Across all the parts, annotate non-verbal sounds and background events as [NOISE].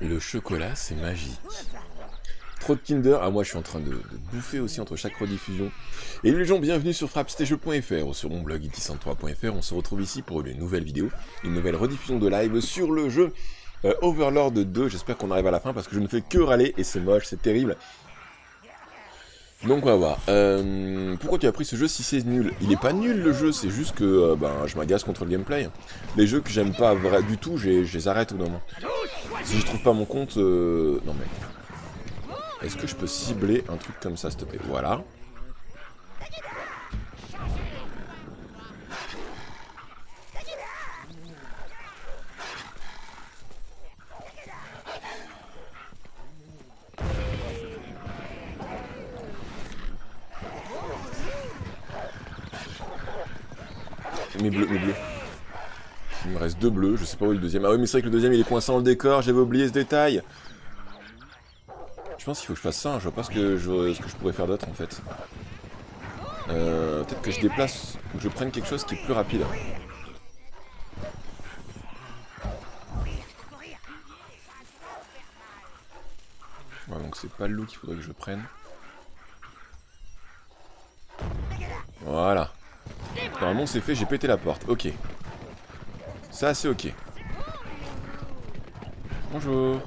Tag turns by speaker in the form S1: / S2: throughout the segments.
S1: Le chocolat, c'est magique. Trop de Kinder. Ah, moi, je suis en train de, bouffer aussi entre chaque rediffusion. Et les gens, bienvenue sur frappstage.fr ou sur mon blog it103.fr. On se retrouve ici pour une nouvelle vidéo, une nouvelle rediffusion de live sur le jeu euh, Overlord 2. J'espère qu'on arrive à la fin parce que je ne fais que râler et c'est moche, c'est terrible. Donc on va voir. Euh, pourquoi tu as pris ce jeu si c'est nul? Il est pas nul le jeu, c'est juste que euh, ben, je m'agace contre le gameplay. Les jeux que j'aime pas du tout, je les arrête au moment. Si je trouve pas mon compte... Euh... Non mais... Est-ce que je peux cibler un truc comme ça s'il te plaît? Voilà. Mes bleus, mes bleus. Il me reste deux bleus, je sais pas où est le deuxième. Ah oui, mais c'est vrai que le deuxième il est coincé dans le décor, j'avais oublié ce détail. Je pense qu'il faut que je fasse ça, hein. je vois pas ce que je, pourrais faire d'autre en fait. Euh, Peut-être que je déplace, que je prenne quelque chose qui est plus rapide. Donc c'est pas le loup qu'il faudrait que je prenne. Voilà. Normalement c'est fait, j'ai pété la porte. Ok. Ça c'est ok. Bonjour.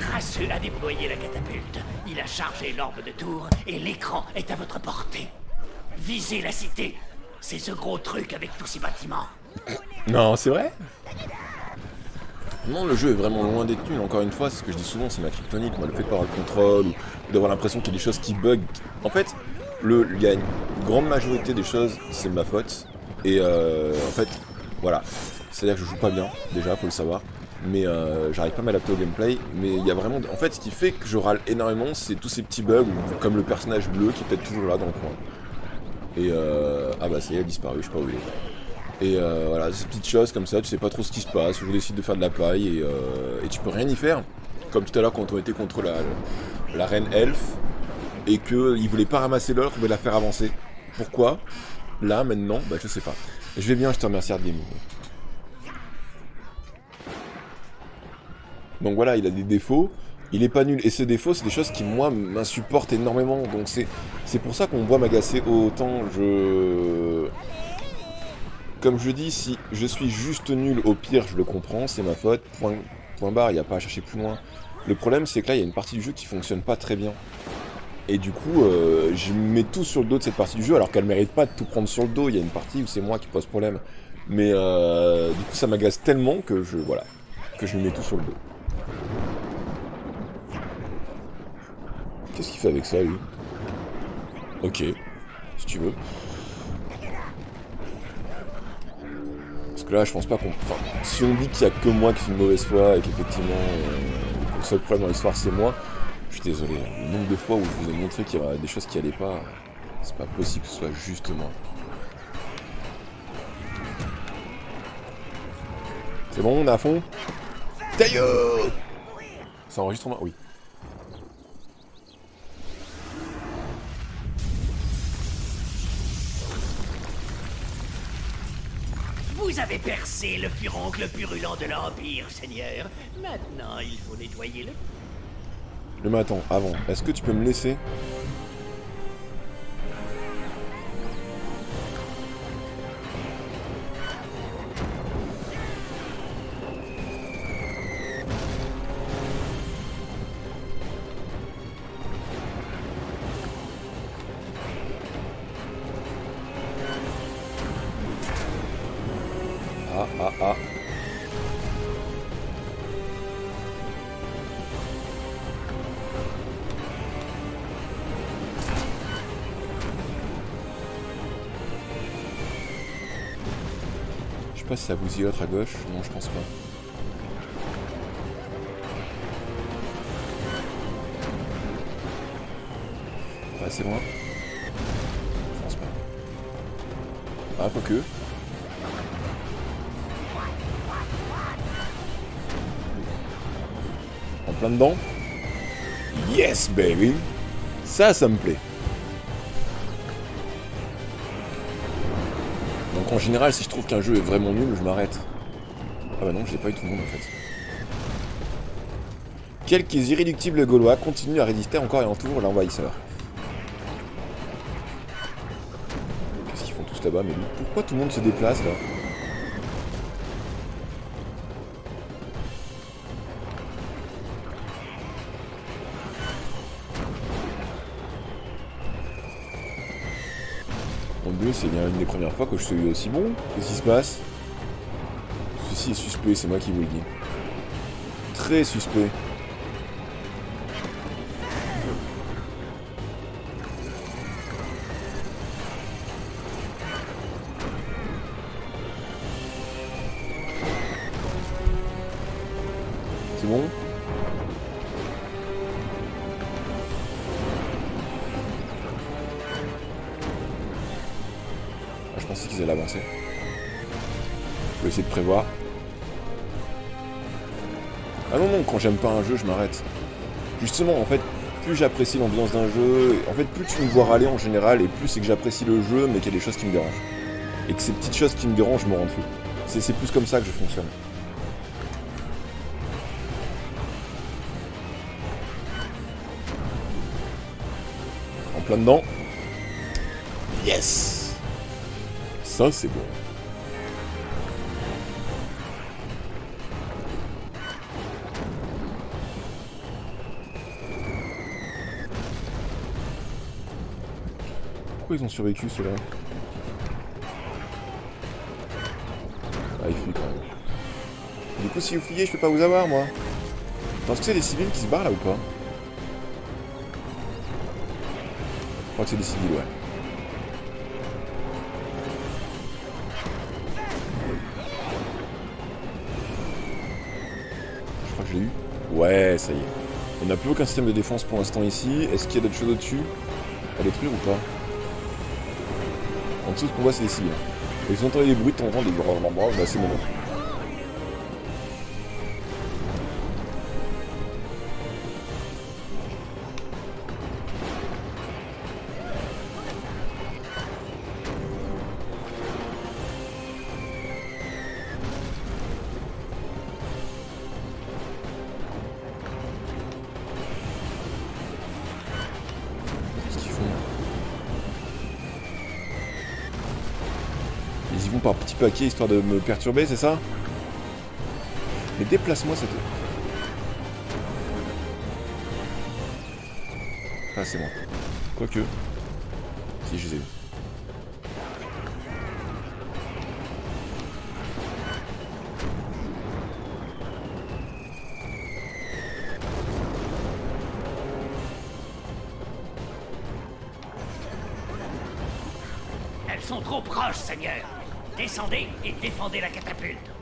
S2: Crasseux a déployé la catapulte. Il a chargé l'orbe de tour et l'écran est à votre portée. Visez la cité. C'est ce gros truc avec tous ces bâtiments. [COUGHS]
S1: Non, c'est vrai? Non, le jeu est vraiment loin d'être nul, encore une fois, c'est ce que je dis souvent, c'est ma kryptonite, moi, le fait de pas avoir le contrôle, ou d'avoir l'impression qu'il y a des choses qui bug. En fait, le, il y a une grande majorité des choses, c'est ma faute, et euh, en fait, voilà. C'est-à-dire que je joue pas bien, déjà, faut le savoir, mais euh, j'arrive pas à m'adapter au gameplay, mais il y a vraiment... En fait, ce qui fait que je râle énormément, c'est tous ces petits bugs, comme le personnage bleu qui est peut-être toujours là dans le coin. Et euh... Ah bah ça y est, il a disparu, je sais pas où il est. Et euh, voilà, ces petites choses comme ça, tu sais pas trop ce qui se passe, je décide de faire de la paille et, euh, et tu peux rien y faire. Comme tout à l'heure quand on était contre la, la reine elfe et qu'il voulait pas ramasser l'or, il voulait la faire avancer. Pourquoi? Là, maintenant, bah je sais pas. Je vais bien, je te remercie Gaming. Donc voilà, il a des défauts, il est pas nul. Et ces défauts, c'est des choses qui, moi, m'insupportent énormément. Donc c'est pour ça qu'on voit m'agacer autant. Je... Comme je dis, si je suis juste nul, au pire, je le comprends, c'est ma faute, point, point barre, il n'y a pas à chercher plus loin. Le problème, c'est que là, il y a une partie du jeu qui fonctionne pas très bien. Et du coup, euh, je mets tout sur le dos de cette partie du jeu, alors qu'elle mérite pas de tout prendre sur le dos. Il y a une partie où c'est moi qui pose problème. Mais euh, du coup, ça m'agace tellement que je, voilà, que je mets tout sur le dos. Qu'est-ce qu'il fait avec ça, lui? Ok, si tu veux. Parce que là, je pense pas qu'on... Enfin, si on dit qu'il y a que moi qui suis une mauvaise foi et qu'effectivement, euh, le seul problème dans l'histoire, c'est moi, je suis désolé. Le nombre de fois où je vous ai montré qu'il y avait des choses qui allaient pas, c'est pas possible que ce soit juste moi. C'est bon, on est à fond? Taillot Ça enregistre moi Oui.
S2: Vous avez percé le furoncle purulent de l'Empire, Seigneur. Maintenant, il faut nettoyer le...
S1: Mais attends, avant, est-ce que tu peux me laisser Ah, ah, ah. Pas si ça bousille l'autre à gauche. Non, je pense pas. Assez loin. Je pense pas. Ah, quoique. En plein dedans. Yes, baby Ça, ça me plaît. En général, si je trouve qu'un jeu est vraiment nul, je m'arrête. Ah bah non, j'ai pas eu tout le monde en fait. Quelques irréductibles gaulois continuent à résister encore et entourent l'envahisseur. Qu'est-ce qu'ils font tous là-bas Mais pourquoi tout le monde se déplace là? C'est bien une des premières fois que je suis aussi bon. Qu'est-ce qui se passe? Ceci est suspect, c'est moi qui vous le dis. Très suspect. J'aime pas un jeu, je m'arrête. Justement, en fait, plus j'apprécie l'ambiance d'un jeu, en fait, plus tu me vois râler en général, et plus c'est que j'apprécie le jeu, mais qu'il y a des choses qui me dérangent. Et que ces petites choses qui me dérangent me rendent fou. C'est plus comme ça que je fonctionne. En plein dedans. Yes Ça, c'est bon. Ils ont survécu ceux-là Ah, ils fuient quand même. Du coup, si vous fuyez, je peux pas vous avoir, moi. Est-ce que c'est des civils qui se barrent là ou pas Je crois que c'est des civils, ouais. Je crois que je l'ai eu. Ouais, ça y est. On n'a plus aucun système de défense pour l'instant ici. Est-ce qu'il y a d'autres choses au-dessus? À détruire ou pas? En dessous, ce qu'on voit, c'est des civils. Et ils ont entendu des bruits de temps en temps, des bah c'est bon. Qu'est-ce paquets histoire de me perturber, c'est ça Mais déplace-moi cette... Ah, c'est moi. Quoique. Si, je les ai.
S2: Elles sont trop proches, Seigneur. Descendez et défendez la catapulte.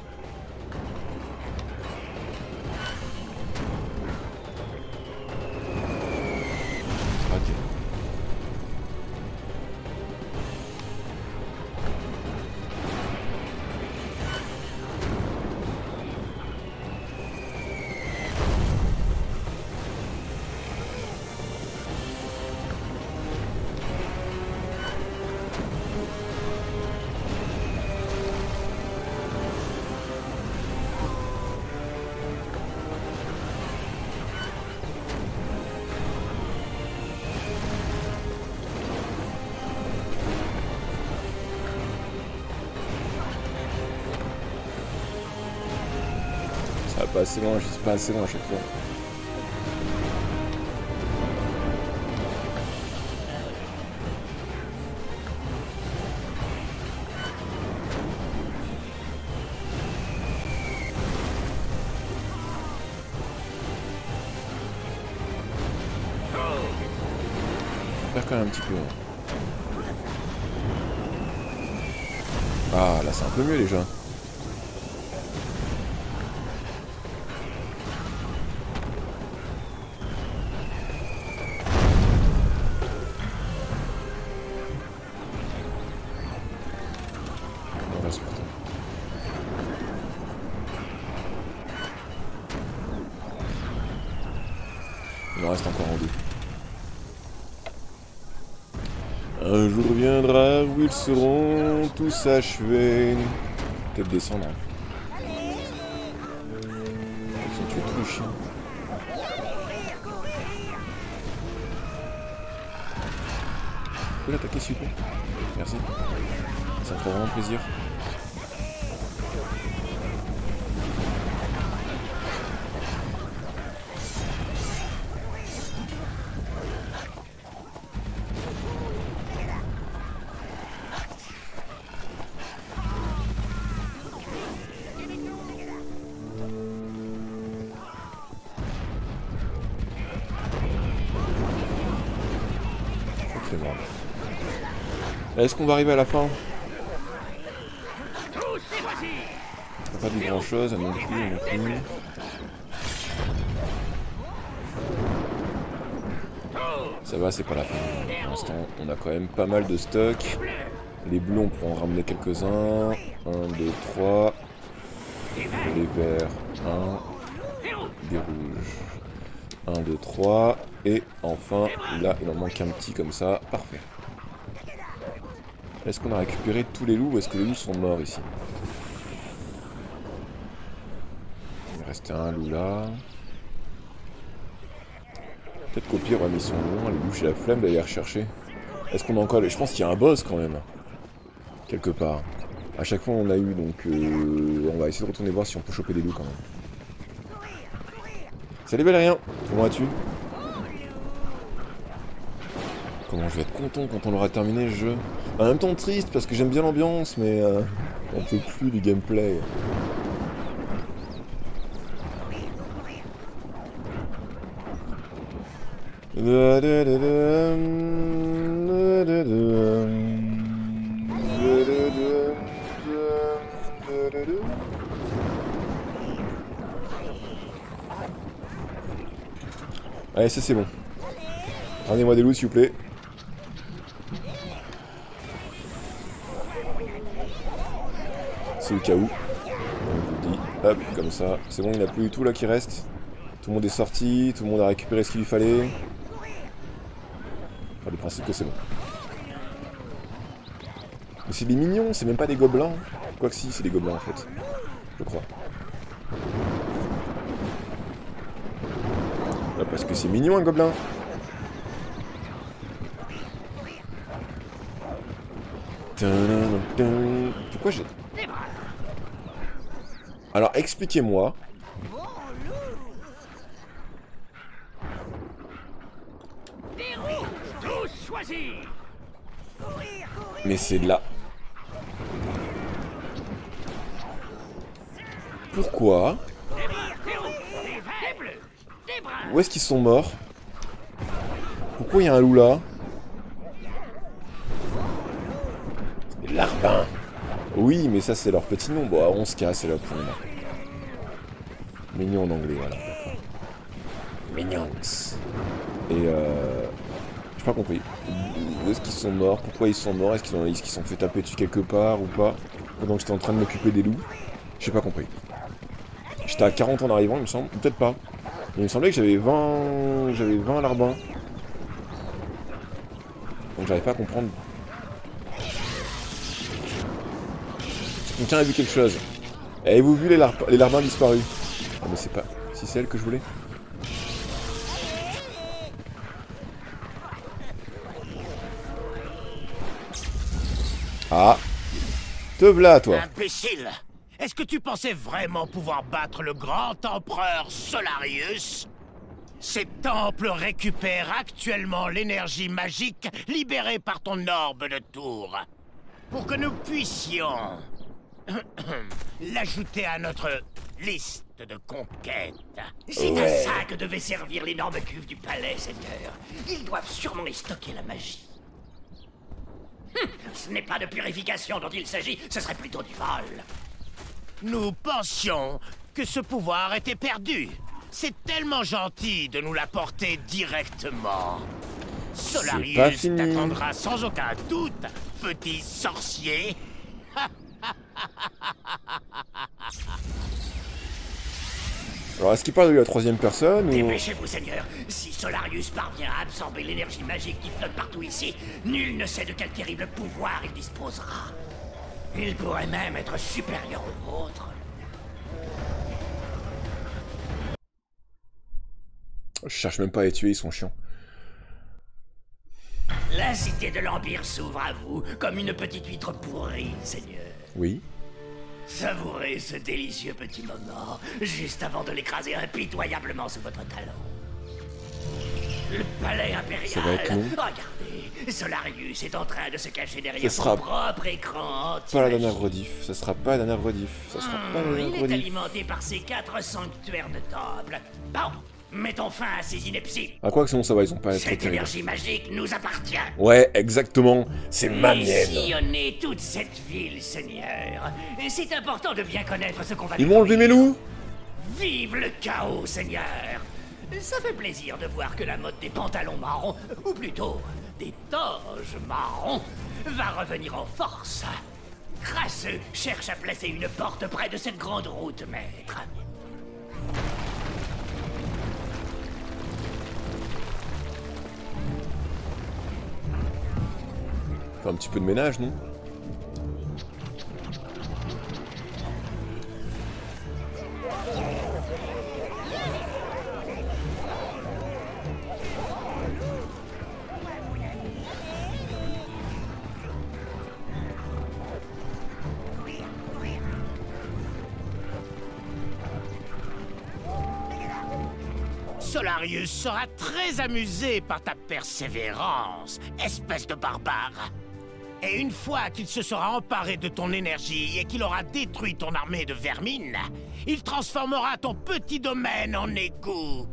S1: Assez loin, je suis pas assez loin à chaque fois. Perds quand même un petit peu. hein. Ah, là c'est un peu mieux déjà. Jour viendra où ils seront tous achevés. Peut-être descendre. Ils ont tué tous les chiens. Vous pouvez l'attaquer plaît Merci. Ça me fait vraiment plaisir. Est-ce qu'on va arriver à la fin Pas dit grand chose, non plus, plus. Ça va, c'est pas la fin. Pour l'instant, on a quand même pas mal de stock. Les bleus, on pourra en ramener quelques-uns. 1, 2, 3. Les verts, 1. Des rouges. 1, 2, 3. Et enfin, là, il en manque un petit comme ça. Parfait. Est-ce qu'on a récupéré tous les loups ou est-ce que les loups sont morts ici Il restait un loup là. Peut-être qu'au pire, mais ils sont loin, les loups, j'ai la flemme d'aller rechercher. Est-ce qu'on a encore... Je pense qu'il y a un boss quand même. Quelque part. À chaque fois on a eu, donc euh, on va essayer de retourner voir si on peut choper des loups quand même. Salut Valérien Comment vas-tu? Comment je vais être content quand on aura terminé le jeu? En même temps triste parce que j'aime bien l'ambiance mais euh, on peut plus du gameplay. Allez, ça c'est bon. Ramenez-moi des loups s'il vous plaît. C'est au cas où. Je vous dis, hop, comme ça. C'est bon, il n'y a plus du tout là qui reste. Tout le monde est sorti, tout le monde a récupéré ce qu'il lui fallait. Enfin, le principe que c'est bon. Mais c'est des mignons, c'est même pas des gobelins. Quoique si, c'est des gobelins en fait. Je crois. Bah, parce que c'est mignon un gobelin. Pourquoi j'ai... Alors expliquez-moi. Mais c'est de là. Pourquoi? Où est-ce qu'ils sont morts? Pourquoi il y a un loup là? Oui, mais ça c'est leur petit nom. Bon, on se casse, c'est leur petit nom. Mignon en anglais, voilà. Mignons. Et euh... J'ai pas compris. Où est-ce qu'ils sont morts? Pourquoi ils sont morts? Est-ce qu'ils ont... est qu'ils sont fait taper dessus quelque part ou pas? Pendant que j'étais en train de m'occuper des loups J'ai pas compris. J'étais à 40 en arrivant, il me semble. Peut-être pas. Mais il me semblait que j'avais 20... J'avais 20 larbins. Donc j'arrive pas à comprendre. Quelqu'un a vu quelque chose. Avez-vous vu les, les larbins disparus? Ah mais c'est pas... Si c'est elle que je voulais. Ah. Te v'là, toi.
S2: Imbécile. Est-ce que tu pensais vraiment pouvoir battre le grand empereur Solarius? Ces temples récupèrent actuellement l'énergie magique libérée par ton orbe de tour. Pour que nous puissions [COUGHS] l'ajouter à notre liste de conquêtes. C'est
S1: Ouais.
S2: à ça que devait servir l'énorme cuve du palais, Seigneur. Ils doivent sûrement y stocker la magie. Hum, ce n'est pas de purification dont il s'agit, ce serait plutôt du vol. Nous pensions que ce pouvoir était perdu. C'est tellement gentil de nous l'apporter directement. Solarius t'attendra sans aucun doute, petit sorcier.
S1: Alors, est-ce qu'il parle de la troisième personne ou...
S2: Dépêchez-vous, Seigneur. Si Solarius parvient à absorber l'énergie magique qui flotte partout ici, nul ne sait de quel terrible pouvoir il disposera. Il pourrait même être supérieur au vôtre.
S1: Je cherche même pas à les tuer, ils sont chiants.
S2: La cité de l'Empire s'ouvre à vous comme une petite huître pourrie, Seigneur.
S1: Oui.
S2: Savourez ce délicieux petit moment, juste avant de l'écraser impitoyablement sous votre talon. Le palais impérial.
S1: Ça.
S2: Regardez, Solarius est en train de se cacher derrière
S1: Ce sera
S2: son propre écran.
S1: Pas la dernière rediff. Ça sera pas la dernière rediff. Ça sera pas la
S2: Hmm,
S1: dernière
S2: il est
S1: rediff.
S2: alimenté par ses quatre sanctuaires de temple. Bon, mettons fin à ces inepties.
S1: Ah, quoi que sinon ça va, ils ont pas été
S2: Cette
S1: terribles.
S2: énergie magique nous appartient.
S1: Ouais, exactement. C'est ma mienne.
S2: sillonner toute cette ville, Seigneur. C'est important de bien connaître ce qu'on va
S1: Ils m'ont enlevé mes loups
S2: Vive le chaos, Seigneur Ça fait plaisir de voir que la mode des pantalons marrons, ou plutôt des toges marrons, va revenir en force. Crasseux cherche à placer une porte près de cette grande route, maître.
S1: Un petit peu de ménage, non
S3: Solarius sera très amusé par ta persévérance, espèce de barbare. Et une fois qu'il se sera emparé de ton énergie et qu'il aura détruit ton armée de vermine, il transformera ton petit domaine en égout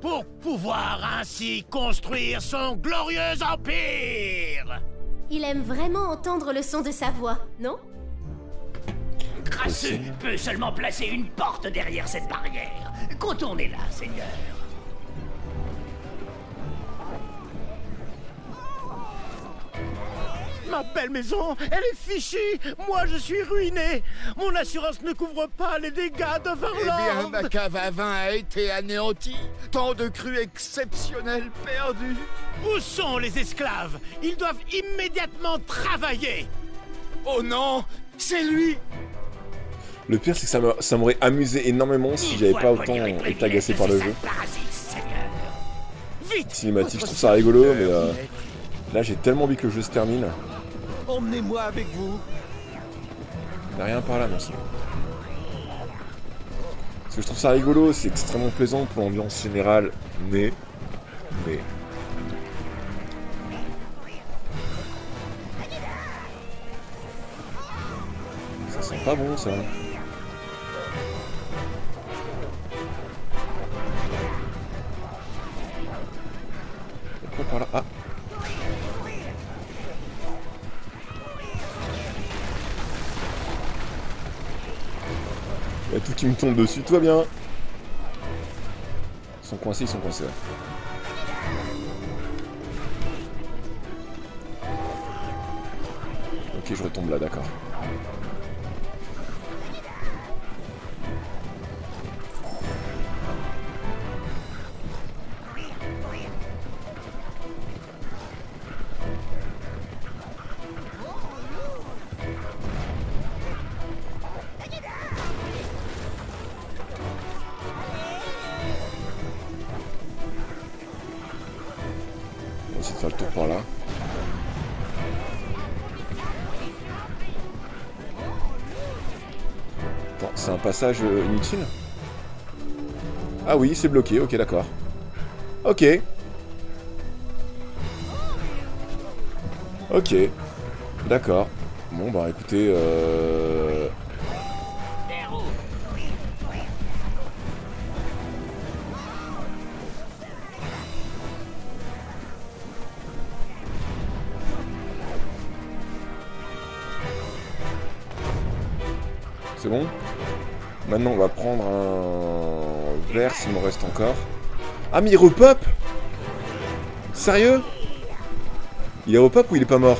S3: pour pouvoir ainsi construire son glorieux empire.
S4: Il aime vraiment entendre le son de sa voix, non?
S2: Crasseux peut seulement placer une porte derrière cette barrière. Contournez-la, Seigneur.
S3: Ma belle maison, elle est fichue. Moi, je suis ruiné. Mon assurance ne couvre pas les dégâts de
S5: Eh bien,
S3: Varland.
S5: ma cave à vin a été anéantie. Tant de crues exceptionnelles perdues.
S3: Où sont les esclaves? Ils doivent immédiatement travailler.
S5: Oh non, c'est lui
S1: Le pire, c'est que ça m'a- ça m'aurait amusé énormément si
S2: Il
S1: j'avais pas autant été
S2: privilèges
S1: agacé par le jeu. Cinématique, je trouve ça rigolo, mais euh, là j'ai tellement envie que le jeu se termine.
S5: Emmenez-moi avec vous.
S1: Il a rien par là, non, bon. Parce que je trouve ça rigolo, c'est extrêmement plaisant pour l'ambiance générale, mais. Mais. Ça sent pas bon ça. Y'a quoi par là? Ah tout qui me tombe dessus, tout va bien Ils sont coincés, ils sont coincés. ouais. Ok, je retombe là, d'accord. Euh, inutile Ah oui, c'est bloqué, ok, d'accord. Ok. Ok. D'accord. Bon, bah écoutez, euh... C'est bon? Maintenant, on va prendre un verre s'il me reste encore. Ah, mais il repop Sérieux? Il est repop ou il est pas mort?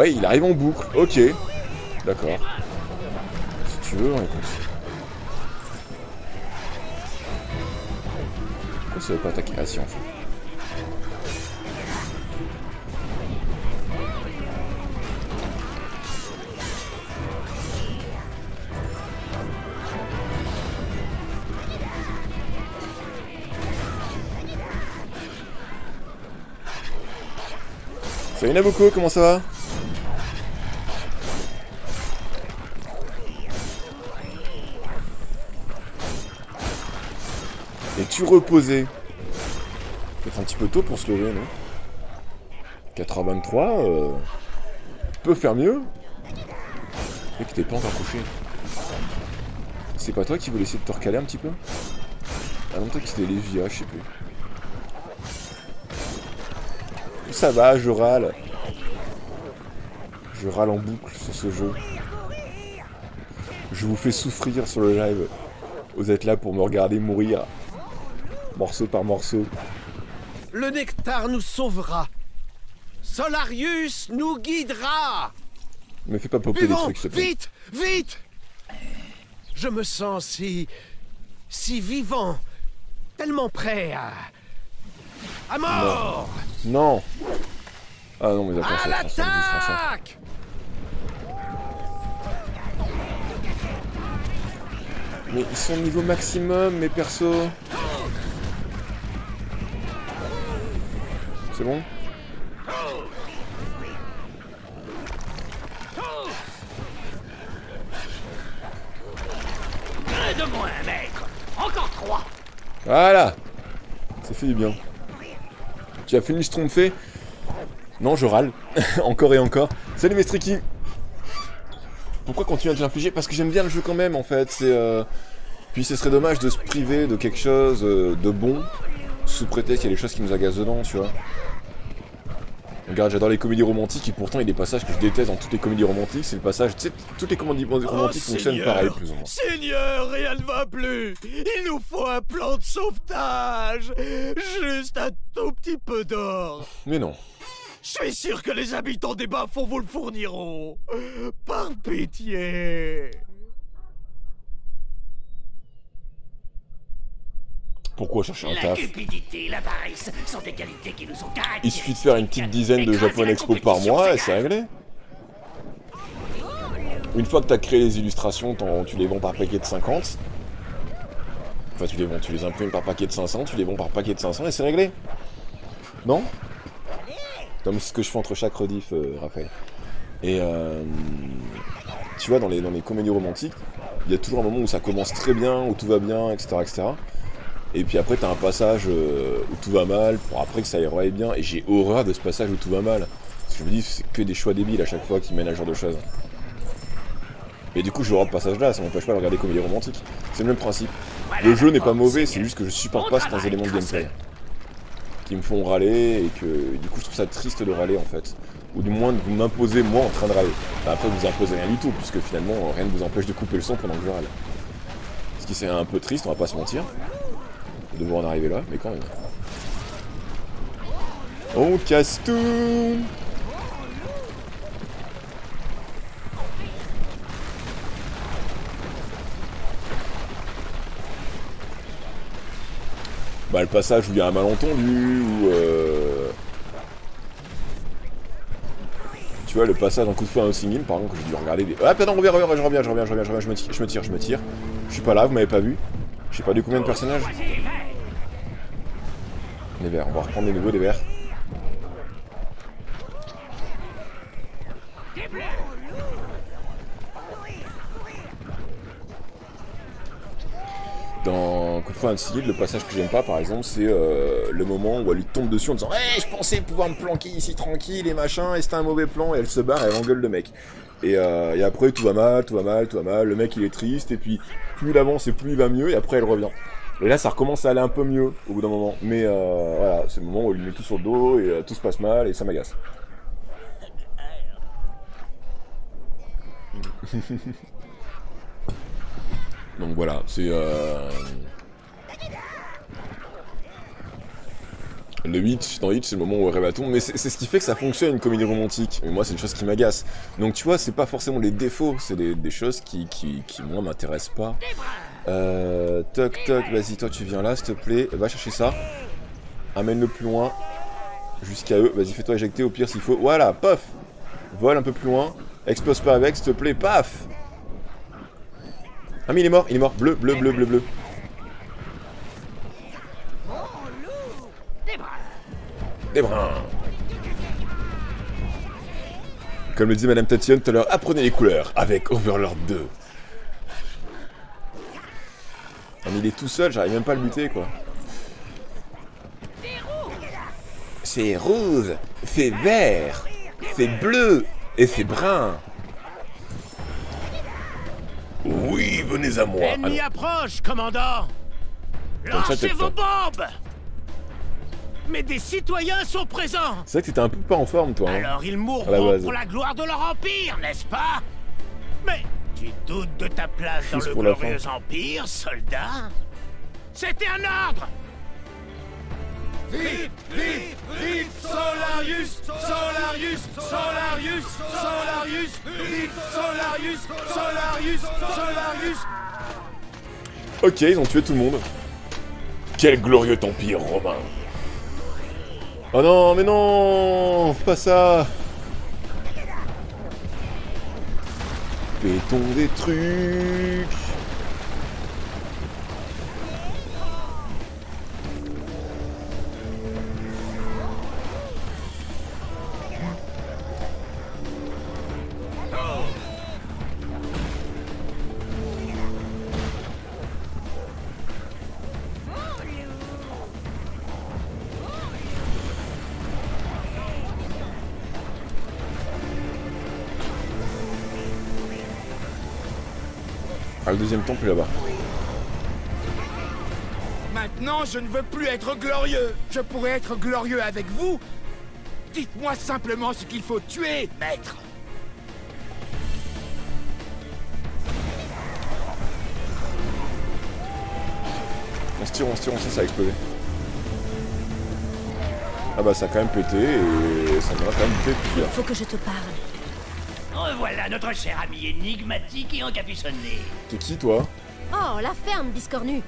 S1: Ouais, il arrive en boucle. Ok. D'accord. Si tu veux, on écoute. Pourquoi ça veut pas attaquer Ah si. Salut Nabucco, comment ça va Es-tu reposé Peut-être un petit peu tôt pour se lever, non? 4h23, euh... peut faire mieux Et que t'es pas encore couché. C'est pas toi qui voulais essayer de te recaler un petit peu? Ah non, toi que c'était je sais plus. Ça va, je râle. Je râle en boucle sur ce jeu. Je vous fais souffrir sur le live. Vous êtes là pour me regarder mourir. Morceau par morceau.
S3: Le nectar nous sauvera. Solarius nous guidera.
S1: Me fais pas popper des trucs,
S3: vite, vite. Je me sens si... si vivant. Tellement prêt à... à mort
S1: Non Ah non, mais attends,
S3: À l'attaque
S1: Mais ils sont au niveau maximum, mes persos. C'est bon
S2: de moins, maître. Encore trois.
S1: Voilà Ça fait du bien. Tu as fini Schtroumpfé Non, je râle. [LAUGHS] encore et encore. Salut mes Striki Pourquoi continuer à te l'infliger Parce que j'aime bien le jeu quand même, en fait. Euh, Puis ce serait dommage de se priver de quelque chose euh, de bon, sous prétexte qu'il y a des choses qui nous agacent dedans, tu vois. Regarde, j'adore les comédies romantiques et pourtant il y a des passages que je déteste dans toutes les comédies romantiques. C'est le passage, tu sais, toutes les comédies romantiques fonctionnent
S3: Seigneur.
S1: pareil, plus ou moins.
S3: Seigneur, rien ne va plus Il nous faut un plan de sauvetage Juste un tout petit peu d'or
S1: Mais non.
S3: Je suis sûr que les habitants des bas-fonds vous le fourniront Par pitié
S1: Pourquoi chercher un
S2: La
S1: taf
S2: cupidité, l'avarice sont des qualités qui nous ont caractérisés.
S1: Il suffit de faire une petite dizaine de Japan Expo par mois et
S2: c'est
S1: réglé. Une fois que tu as créé les illustrations, tu les vends par paquet de 50. Enfin, tu les vends, tu les imprimes par paquet de 500, tu les vends par paquet de 500 et c'est réglé. Non? Comme ce que je fais entre chaque rediff, euh, Raphaël. Et euh, tu vois, dans les, dans les comédies romantiques, il y a toujours un moment où ça commence très bien, où tout va bien, etc. etc. Et puis après, t'as un passage euh, où tout va mal, pour après que ça aille bien. Et j'ai horreur de ce passage où tout va mal. Parce que je me dis, c'est que des choix débiles à chaque fois qui mènent à ce genre de choses. Et du coup, j'ai horreur de passage-là, ça m'empêche pas de regarder comédie romantique. C'est le même principe. Le jeu n'est pas mauvais, c'est juste que je supporte pas certains éléments de gameplay. Qui me font râler et que du coup, je trouve ça triste de râler en fait. Ou du moins de vous m'imposer moi en train de râler. Enfin, après, vous imposez rien du tout, puisque finalement, rien ne vous empêche de couper le son pendant que je râle. Ce qui c'est un peu triste, on va pas se mentir de devoir en arriver là, mais quand même. On casse tout Bah le passage où il y a un malentendu, ou euh... Tu vois, le passage en coup de feu à un singing, par exemple, que j'ai dû regarder des... Ah, pardon, je reviens, je reviens, je reviens, je reviens, je me tire, je me tire. Je suis pas là, vous m'avez pas vu. Je sais pas du combien de personnages. Les verts, on va reprendre les nouveaux des verts. Dans Coup de un civil, le passage que j'aime pas par exemple, c'est euh, le moment où elle lui tombe dessus en disant Hey, je pensais pouvoir me planquer ici tranquille et machin, et c'était un mauvais plan, et elle se barre et elle engueule le mec. Et, euh, et après, tout va mal, tout va mal, tout va mal, le mec il est triste, et puis plus il avance et plus il va mieux, et après elle revient. Et là, ça recommence à aller un peu mieux au bout d'un moment. Mais euh, voilà, c'est le moment où il met tout sur le dos et euh, tout se passe mal et ça m'agace. [LAUGHS] Donc voilà, c'est. Euh... Le Hitch, dans Hitch, c'est le moment où rêve à tout. Mais c'est ce qui fait que ça fonctionne, une comédie romantique. Mais moi, c'est une chose qui m'agace. Donc, tu vois, c'est pas forcément les défauts, c'est des, des choses qui, qui, qui moi, m'intéressent pas. Euh, toc, toc, vas-y, toi, tu viens là, s'il te plaît. Va chercher ça. Amène-le plus loin. Jusqu'à eux. Vas-y, fais-toi éjecter au pire s'il faut. Voilà, paf Vole un peu plus loin. Explose pas avec, s'il te plaît. Paf Ah, mais il est mort, il est mort. Bleu, bleu, bleu, bleu, bleu. Des brins. Comme le dit Madame Tatiane tout à l'heure, apprenez les couleurs avec Overlord 2. Ah, mais il est tout seul, j'arrive même pas à le buter quoi. C'est rouge, c'est vert, c'est bleu et c'est brun. Oui, venez à moi.
S3: Ennemi approche, commandant Lancez vos bombes Mais des citoyens sont présents
S1: C'est vrai que t'étais un peu pas en forme toi. hein.
S3: Alors ils
S1: la
S3: mourront pour la gloire de leur empire, n'est-ce pas? Mais tu doutes de ta place dans le glorieux empire, soldat? C'était un ordre
S5: Vive, vive, vive Solarius Solarius Solarius Solarius Vive Solarius Solarius Solarius
S1: Ok, ils ont tué tout le monde. Quel glorieux empire romain. Oh non, mais non Pas ça. Pétons des trucs Ah, le deuxième temple est là-bas.
S5: Maintenant, je ne veux plus être glorieux. Je pourrais être glorieux avec vous. Dites-moi simplement ce qu'il faut tuer, maître.
S1: On se tire, on se tire, on se tire, ça a explosé. Ah bah ça a quand même pété et ça m'aura quand même depuis là.
S4: Faut que je te parle.
S2: Revoilà notre cher ami énigmatique et encapuchonné.
S1: T'es qui toi
S4: Oh, la ferme, biscornu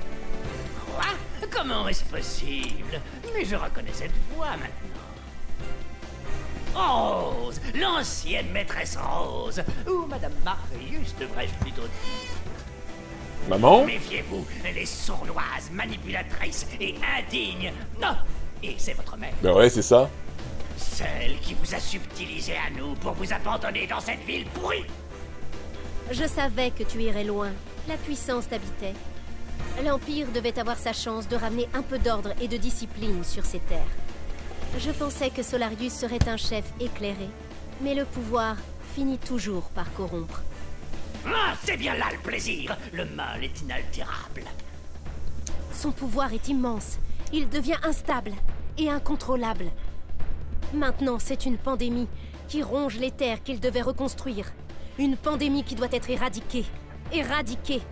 S2: Quoi Comment est-ce possible Mais je reconnais cette voix maintenant. Rose, l'ancienne maîtresse Rose, ou Madame Marius devrais-je plutôt dire.
S1: Maman
S2: Méfiez-vous, elle est sournoise, manipulatrice et indigne. Non, et c'est votre mère,
S1: Bah ouais, c'est ça.
S2: Celle qui vous a subtilisé à nous pour vous abandonner dans cette ville pourrie.
S4: Je savais que tu irais loin. La puissance t'habitait. L'Empire devait avoir sa chance de ramener un peu d'ordre et de discipline sur ces terres. Je pensais que Solarius serait un chef éclairé, mais le pouvoir finit toujours par corrompre.
S2: Ah, c'est bien là le plaisir. Le mal est inaltérable.
S4: Son pouvoir est immense. Il devient instable et incontrôlable. Maintenant, c'est une pandémie qui ronge les terres qu'il devait reconstruire. Une pandémie qui doit être éradiquée. Éradiquée.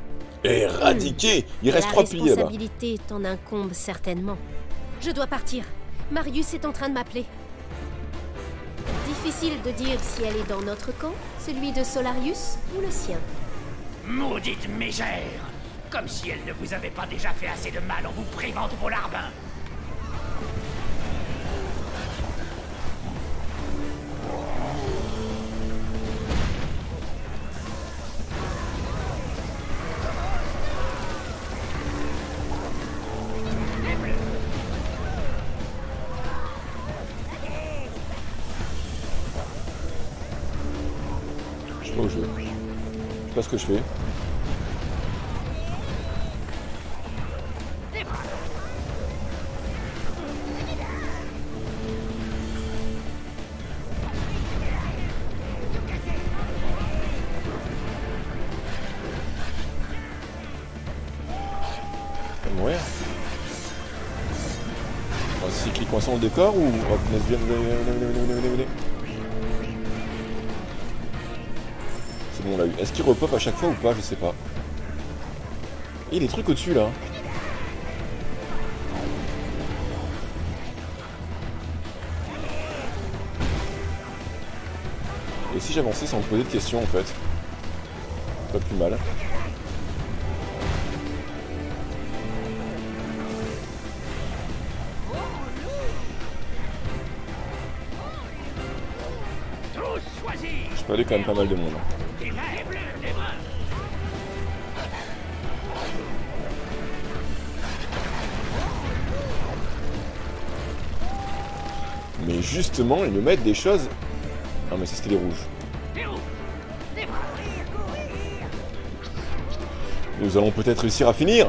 S1: Éradiqué Il reste
S4: La
S1: trois piliers là-bas.
S4: responsabilité t'en incombe certainement. Je dois partir. Marius est en train de m'appeler. Difficile de dire si elle est dans notre camp, celui de Solarius ou le sien.
S2: Maudite mégère Comme si elle ne vous avait pas déjà fait assez de mal en vous privant de vos larbins.
S1: Attention au décor ou... Hop, venez, venez, venez, venez, venez, C'est bon, on l'a eu. Est-ce qu'il repop à chaque fois ou pas? Je sais pas. Et il y a des trucs au-dessus, là. Et si j'avançais sans me poser de questions, en fait? Pas plus mal. Je peux aller quand même pas mal de monde. hein. Mais justement, ils me mettent des choses... Ah mais ça c'était les rouges. Nous allons peut-être réussir à finir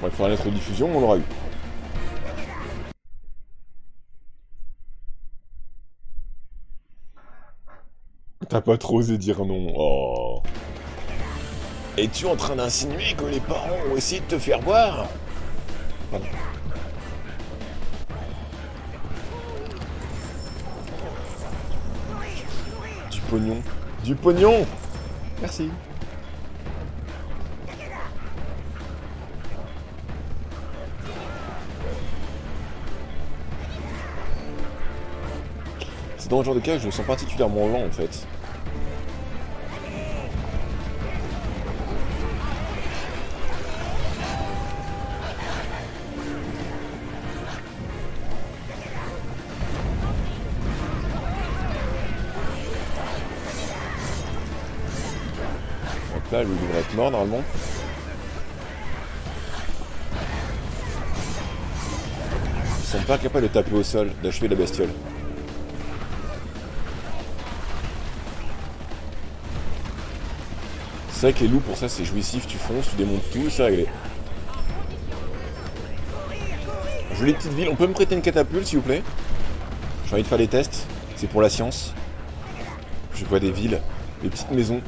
S1: Bon, il faudra lettre de diffusion, on l'aura eu. T'as pas trop osé dire non. Oh. Es-tu en train d'insinuer que les parents ont essayé de te faire boire? Pardon. Du pognon. Du pognon Merci. C'est dans le genre de cas que je me sens particulièrement lent en fait. Là, lui devrait être mort normalement. Ils sont pas capables de taper au sol, d'achever la bestiole. C'est vrai que les loups, pour ça, c'est jouissif. Tu fonces, tu démontes tout, c'est réglé. Jolie petite ville. On peut me prêter une catapulte, s'il vous plaît? J'ai envie de faire des tests. C'est pour la science. Je vois des villes, des petites maisons.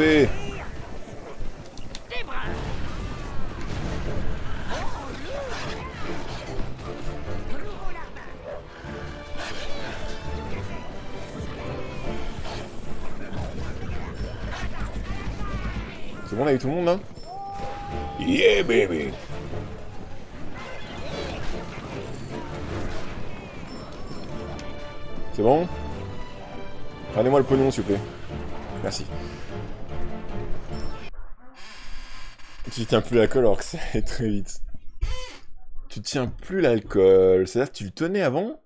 S1: C'est bon, on a eu tout le monde là Yeah baby C'est bon? Prenez-moi le pognon s'il vous plaît. Merci. Tu tiens plus l'alcool alors que ça allait très vite. Tu tiens plus l'alcool. C'est-à-dire que tu le tenais avant?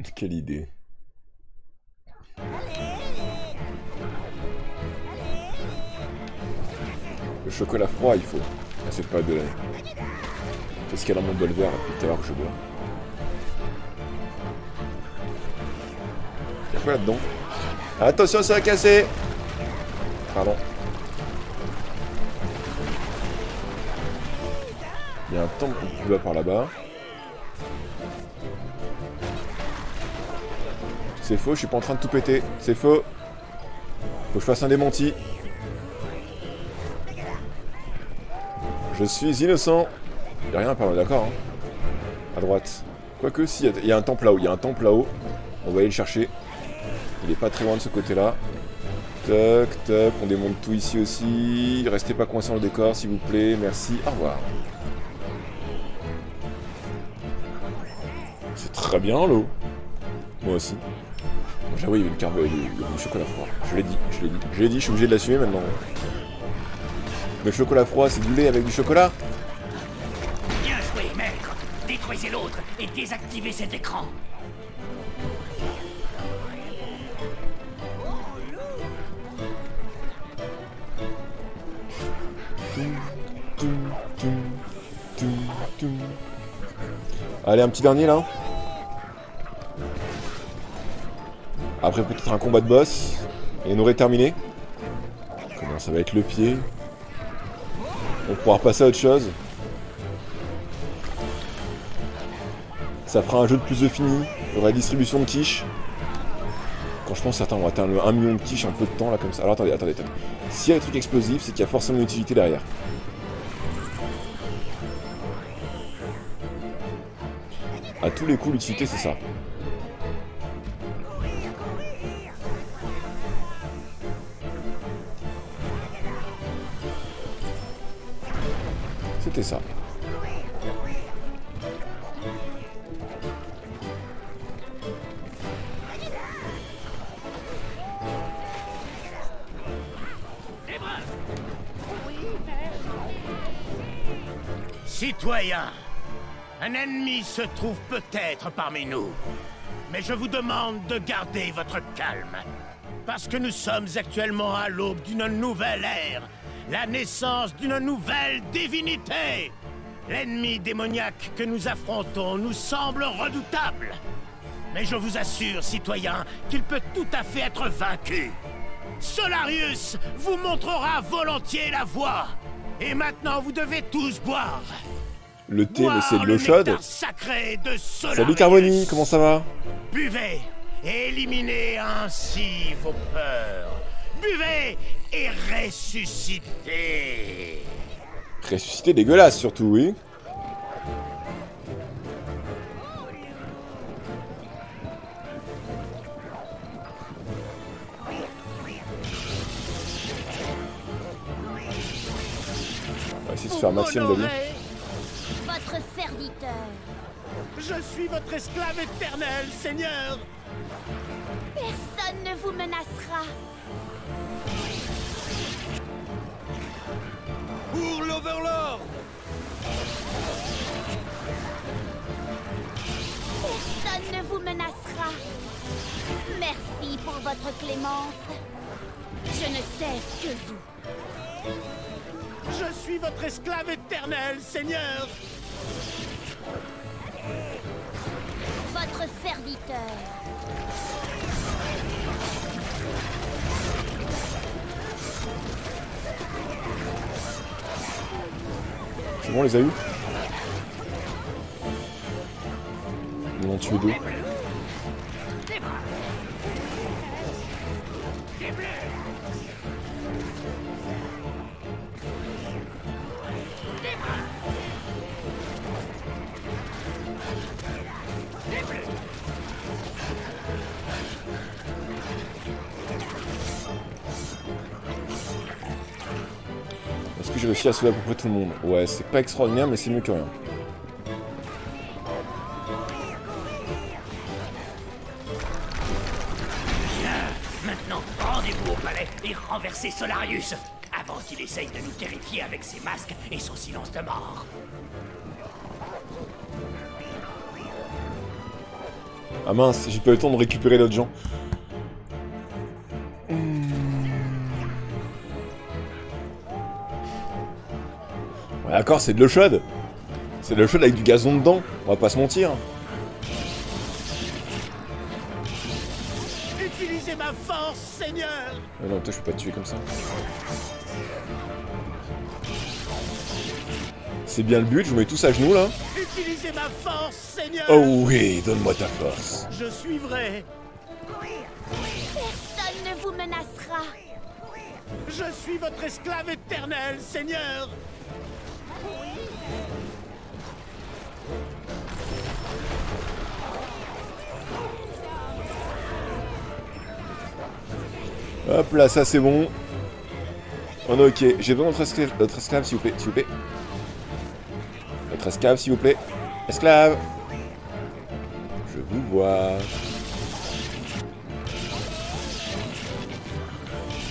S1: [LAUGHS] Quelle idée. Le chocolat froid, il faut. C'est pas de Qu'est-ce qu'il y a mon bol vert depuis tout à l'heure que je bois Y'a quoi là-dedans Attention, ça va casser Pardon. Il y a un temple qui va par là-bas. C'est faux, je suis pas en train de tout péter. C'est faux. Faut que je fasse un démenti. Je suis innocent. Y'a rien par là, d'accord. Hein. À droite. Quoique si, il un temple là-haut. Il y a un temple là-haut. On va aller le chercher. Il est pas très loin de ce côté-là. Toc, toc. On démonte tout ici aussi. Restez pas coincés dans le décor, s'il vous plaît. Merci. Au revoir. C'est très bien l'eau. Moi aussi. J'avoue, il y avait le carbo, avait le chocolat froid. Je l'ai dit, je l'ai dit. Je l'ai dit, je suis obligé de l'assumer maintenant. Le chocolat froid, c'est du lait avec du chocolat
S2: Bien joué, maître Détruisez l'autre et désactivez cet écran
S1: Allez, un petit dernier là. Après peut-être un combat de boss. Et on aurait terminé. Comment ça va être le pied On pourra repasser à autre chose. Ça fera un jeu de plus de fini. Il y aura distribution de quiche. Quand je pense certains vont atteindre le 1 million de quiche en peu de temps là comme ça. Alors attendez, attendez, attendez. S'il y a des trucs explosifs, c'est qu'il y a forcément une utilité derrière. À tous les coups, l'utilité c'est ça. C'était ça.
S3: Citoyens, un ennemi se trouve peut-être parmi nous. Mais je vous demande de garder votre calme. Parce que nous sommes actuellement à l'aube d'une nouvelle ère. La naissance d'une nouvelle divinité. L'ennemi démoniaque que nous affrontons nous semble redoutable. Mais je vous assure, citoyens, qu'il peut tout à fait être vaincu. Solarius vous montrera volontiers la voie. Et maintenant, vous devez tous boire.
S1: Le thé, mais c'est de l'eau
S3: le
S1: chaude. Salut Carboni, comment ça va
S3: Buvez et éliminez ainsi vos peurs. Buvez et ressuscitez.
S1: Ressuscité dégueulasse surtout, oui. On va essayer de se faire un maximum d'avis.
S4: Votre serviteur.
S3: Je suis votre esclave éternel, Seigneur.
S4: Personne ne vous menacera.
S5: Pour l'Overlord
S4: Personne ne vous menacera. Merci pour votre clémence. Je ne sais que vous.
S3: Je suis votre esclave éternel, Seigneur.
S4: Votre serviteur.
S1: C'est bon, on les a eu Ils en ont tué deux. Que j'ai réussi à peu près tout le monde Ouais, c'est pas extraordinaire, mais c'est mieux que rien.
S2: Maintenant, rendez-vous au palais et renversez Solarius avant qu'il essaye de nous terrifier avec ses masques et son silence de mort.
S1: Ah mince, j'ai pas eu le temps de récupérer l'autre gens. D'accord, c'est de l'eau chaude. C'est de l'eau chaude avec du gazon dedans. On va pas se mentir.
S3: Utilisez ma force, Seigneur.
S1: Mais non, toi, je peux pas te tuer comme ça. C'est bien le but, je vous mets tous à genoux là.
S3: Utilisez ma force, Seigneur.
S1: Oh oui, donne-moi ta force.
S3: Je suivrai.
S4: Personne ne vous menacera.
S3: Je suis votre esclave éternel, Seigneur.
S1: Hop là, ça c'est bon. On est ok. J'ai besoin de notre esclave, notre esclave s'il vous plaît, s'il vous plaît. Notre esclave s'il vous plaît. Esclave Je vous vois.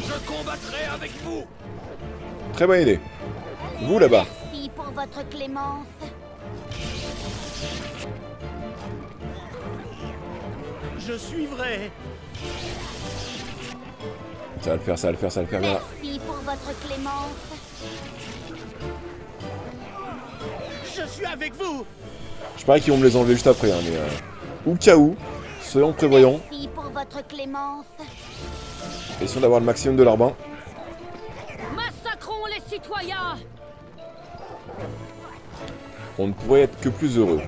S5: Je combattrai avec vous
S1: Très bonne idée. Vous là-bas.
S4: Merci pour votre clémence.
S3: Je suivrai.
S1: Ça va le faire, ça va le faire, ça va le faire. Voilà.
S4: Merci pour votre clémence.
S3: Je suis avec vous
S1: Je parie qu'ils vont me les enlever juste après, hein, mais... Euh, au cas où, soyons prévoyants.
S6: Merci pour votre clémence.
S1: Essayons d'avoir le maximum de larbin.
S6: Massacrons les citoyens
S1: On ne pourrait être que plus heureux.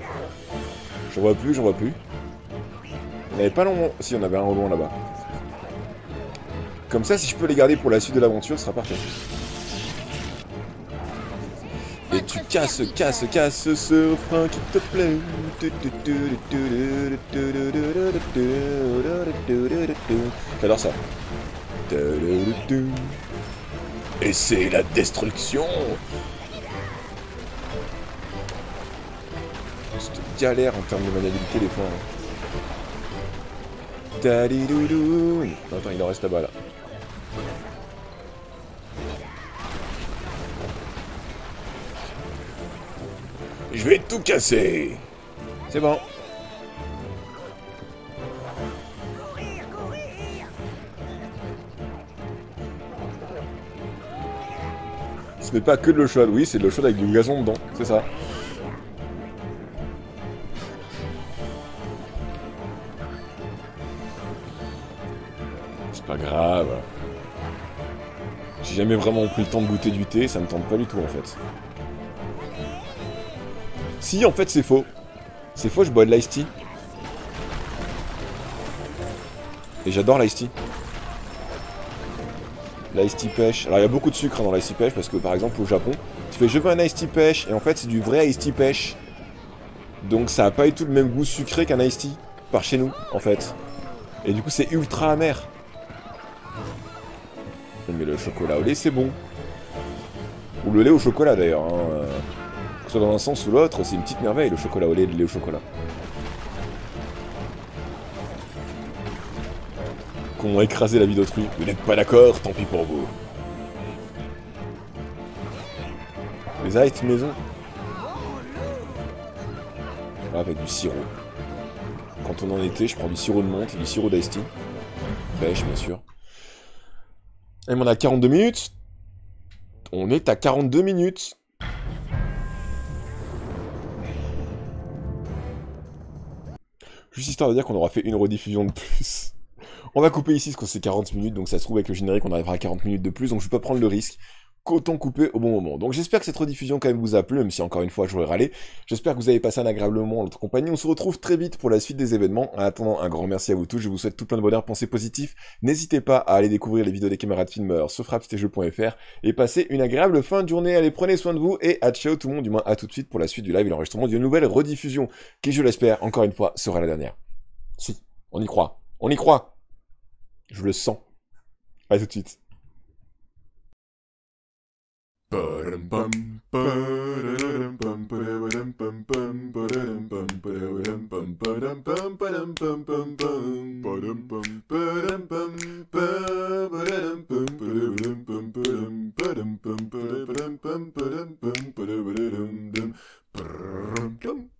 S1: J'en vois plus, j'en vois plus. Il n'y avait pas long... Si, on avait un rebond là-bas. Comme ça, si je peux les garder pour la suite de l'aventure, ce sera parfait. Et tu casses, casses, casses ce frein qui te plaît. J'adore ça. Et c'est la destruction Cette galère en termes de maniabilité des fois. Attends, il en reste là-bas là. Je vais tout casser C'est bon. Ce n'est pas que de l'eau chaude, oui, c'est de l'eau chaude avec du gazon dedans, c'est ça. C'est pas grave. J'ai jamais vraiment pris le temps de goûter du thé, ça me tente pas du tout en fait. Si, en fait, c'est faux. C'est faux, je bois de l'ice tea. Et j'adore l'ice tea. L'ice tea pêche. Alors, il y a beaucoup de sucre hein, dans l'ice tea pêche parce que, par exemple, au Japon, tu fais je veux un ice tea pêche et en fait, c'est du vrai ice tea pêche. Donc, ça a pas du tout le même goût sucré qu'un ice tea par chez nous, en fait. Et du coup, c'est ultra amer. Mais le chocolat au lait, c'est bon. Ou le lait au chocolat, d'ailleurs. Hein dans un sens ou l'autre, c'est une petite merveille le chocolat au lait, le lait au chocolat. Qu'on a écrasé la vie d'autrui. Vous n'êtes pas d'accord, tant pis pour vous. Les ice maison. avec du sirop. Quand on en était, je prends du sirop de menthe et du sirop tea. Beige, bien sûr. Et on a 42 minutes. On est à 42 minutes. Juste histoire de dire qu'on aura fait une rediffusion de plus. On va couper ici parce que c'est 40 minutes, donc ça se trouve avec le générique on arrivera à 40 minutes de plus, donc je vais pas prendre le risque qu'autant couper au bon moment. Donc j'espère que cette rediffusion quand même vous a plu, même si encore une fois j'aurais râlé. J'espère que vous avez passé un agréable moment en notre compagnie. On se retrouve très vite pour la suite des événements. En attendant, un grand merci à vous tous. Je vous souhaite tout plein de bonheur, pensées positives. N'hésitez pas à aller découvrir les vidéos des caméras de filmeurs sur frappstejeux.fr et passez une agréable fin de journée. Allez, prenez soin de vous et à ciao tout le monde, du moins à tout de suite pour la suite du live et l'enregistrement d'une nouvelle rediffusion qui, je l'espère, encore une fois, sera la dernière. Si, on y croit. On y croit. Je le sens. À tout de suite. Dum